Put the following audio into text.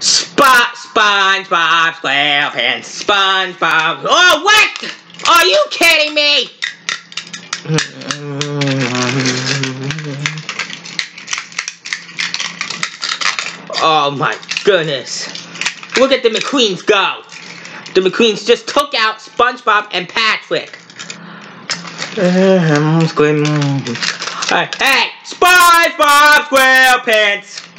Spot SpongeBob SquarePants. SpongeBob. Oh, what? Are you kidding me? Oh my goodness. Look at the McQueens go. The McQueens just took out SpongeBob and Patrick. Hey, hey, SpongeBob SquarePants!